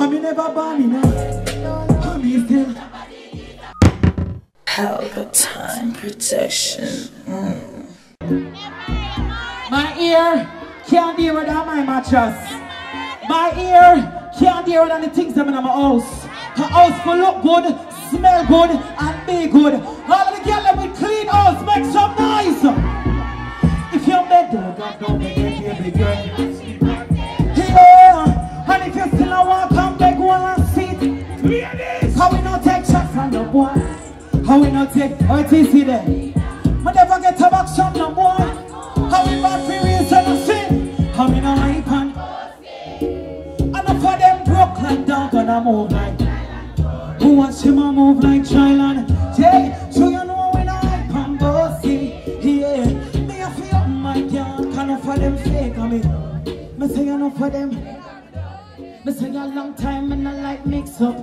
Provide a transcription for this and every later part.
Me never born in a. I me still. Palpatine protection. Mm. My ear can't deal with all my mattress. My ear can't deal with all the things that in my house. Her house will look good, smell good, and be good. All of the girls that with clean house, make some noise. If you're bed, don't go down the baby girl. On beg one seat. How we not take shots from the boy? How we not take, is there? We never get a box from the boy. How we bad for reason of sin? How we not hype and Enough of them broke like dog and I move like Who wants him a move like Thailand? Yeah, so you know we not hype and bossy Yeah, me a feel my girl Can enough of them fake on me Me say enough of them Me say a long time and I like mix up.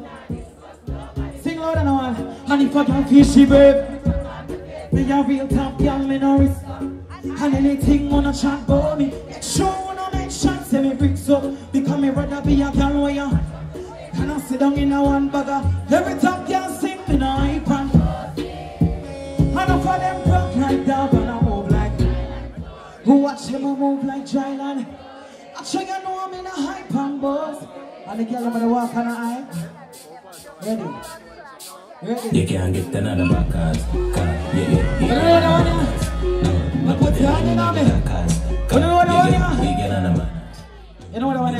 Sing louder now And if I can fishy babe. Me a real top girl me no risk. And anything wanna chat about me Make sure wanna make shots Say me bricks up. Because me rather be a girl where you Can I sit down in a one bagger Every time girl sing me no hype and Enough of them broke like dog And I move like Who watch a move like Dryland I sure you know I'm in a hype and buzz And the girl I'm gonna walk on a hype Ready? Ready? You can't get another back cause, cause yeah, yeah, You yeah. know what I want? No, Put your hand in on me. You know what I want? you get, another man. You know what I want?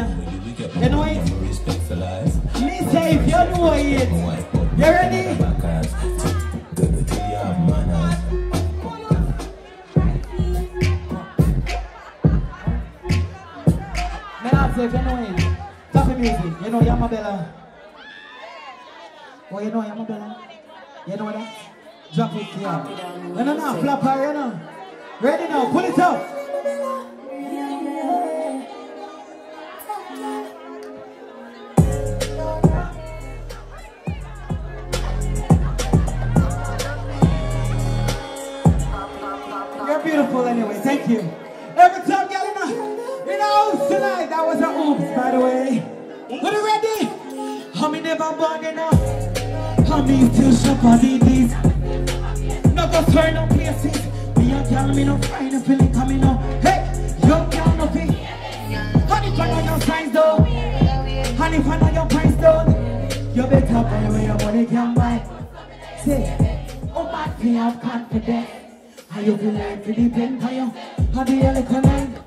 You know it? respect for life. Me say if you know it My wife put You ready? If you know. Stop the music. You know Yamabella. Oh, you know Yamabella? You know that? Drop it here. No, no, no. Flap her, you know. Ready now. Pull it up. You're beautiful anyway. Thank you. Every time, tonight, that was a oops, by the way. Are you ready? How me never born enough? How me still shop on these? No go turn no places. Me a girl, me no find a feeling coming up. Hey, young girl, no fee. Honey, I know your size though. Honey, I know your price though. You better buy where your money can buy. Say, oh my, we have confidence. How you feel like to depend on you? How do you? I like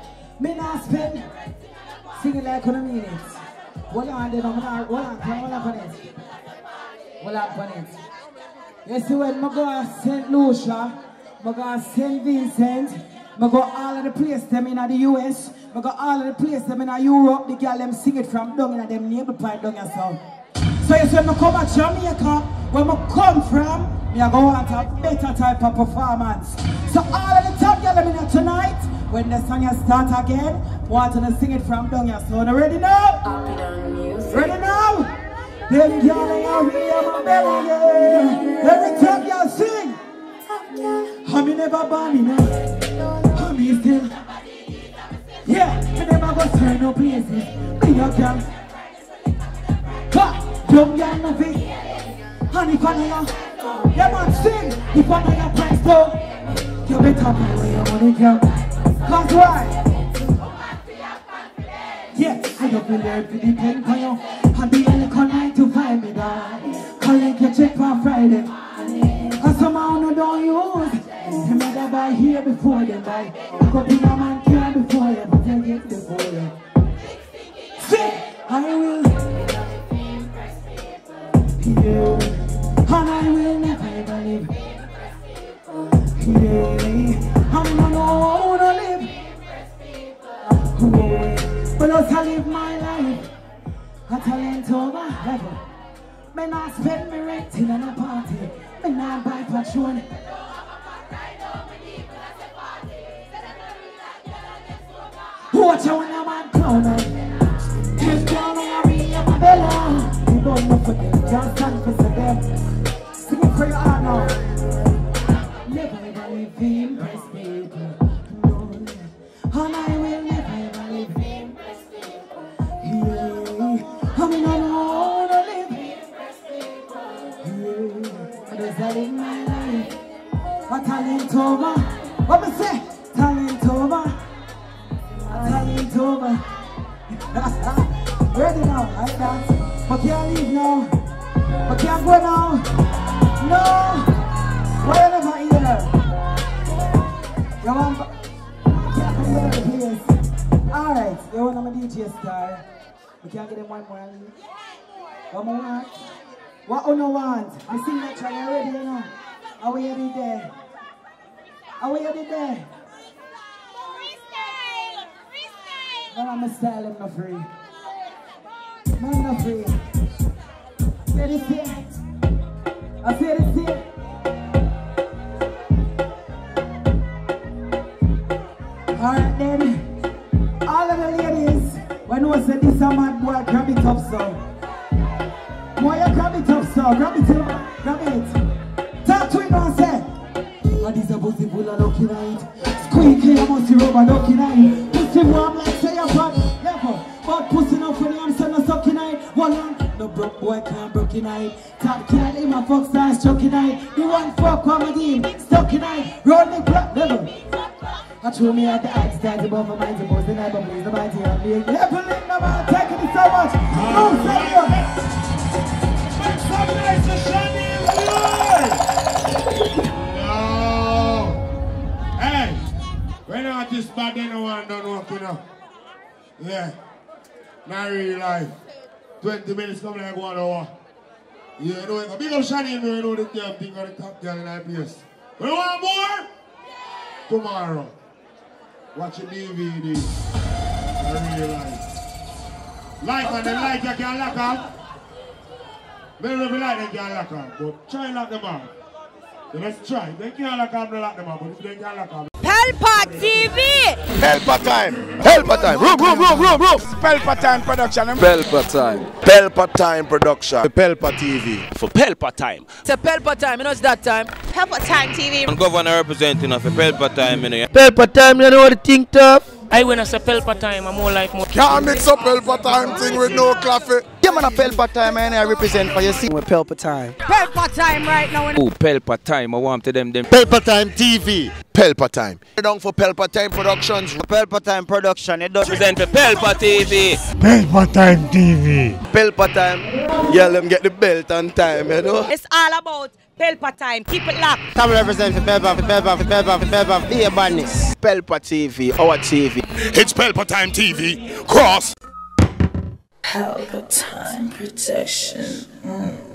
Me not spend. Singing like on a minute. Well on. No, me not. Well on. Well on for it. Well on for it. You see when I go to St. Lucia, I go to St. Vincent, I go all of the places them in the US, I go all of the places them in Europe, the girl them sing it from down in them neighbor part down here so. You see when I come to Jamaica, where I come from, me I go want a better type of performance. So all of the top girl them in tonight, when the song has start again, want to sing it from down here so. Ready now? Ready now? Them y'all out here, my belly. Every time y'all sing, I me never born in a, I me still. Yeah, me never go turn no places. Me a girl. Ha, young girl no fit. And if I know yeah man sing. If I know your price though, you better buy where your money can. Cause why? Yeah, I don't there to depend on you. I'll be a little night to find me down. Collect your check for Friday. And somehow no don't use. You better buy here before they buy. I go be a man care before you, but you get before you. Say, I will. Yeah, Me not spend me rent in a party. Me not buy patron. Watch out when a man clown. Just me, I read my bella. You don't know for them, just stand for them. A talent over. What me say? Talent over. A talent over. Ready now, I dance. But can't leave now. But can't go now. No. Why you never here? You want can't come here the place. Alright, you want my DJ star. We can't get them one more. One more? What you want? I see that try already, you know. How you did there? How you did there? No, I'm a style, I'm not free. I'm not free. Say this here. I say this here. Alright then. All of the ladies, when we say this a mad boy, grab it up so. Boy, grab it up so. Grab it. Grab it. Talk to it now, say. And this a pussy full of lucky night. Squeaky, I must see rubber lucky night. Pussy warm like say a pot. Level. But pussy no funny, I'm son of sucky night. One on. No broke boy can't broke night. Top killer in my fuck star chucky night. The one fuck my game. Stucky night. Roll me block level. I threw me at the ice, stand above my mind, suppose the night, but please the mighty and me. Level in my man, taking it so much. No, Artists bad, they no one don't work, you know. Yeah. Not real life. 20 minutes come like one hour. Yeah, you know, it. big up Shani, you know, the damn thing on the top girl in that place. We want more? Tomorrow. Watch a DVD. In real life. Like and then like you can lock up. Maybe if you like they can lock up, but try lock them up. Let's try. They can't lock up, they lock them up, but if they can lock up. Pelpa TV! Pelpa time. Pelpa time. Room, room, room, room, room. Pelpa time production. Pelpa time. Pelpa time production. Pelpa TV. For Pelpa time. It's a Pelpa time, you know it's that time. Pelpa Time TV. I'm governor representing of a Pelpa time, you know. Pelpa time, you know what the thing tough? I when I say Pelpa time, I'm more like more. Can't mix up Pelpa time thing with no coffee. Yeah, man, a Pelpa time, and I represent for you. See, with Pelpa time. Pelpa time right now. Oh, Pelpa time. I want to them them. Pelpa time TV. Pelpa time. Down for Pelpa time productions. Pelpa time production. It does Represent for Pelpa TV. Pelpa Time TV. Pelpa time. Yeah, let me get the belt on time, you know. It's all about Pelpa time. Keep it locked. Come represent for Pelpa, for Pelpa, for Pelpa, for Pelpa, for Here, badness. Pelpa TV, our TV. It's Pelpa time TV. Cross. Palpatine protection. Mm.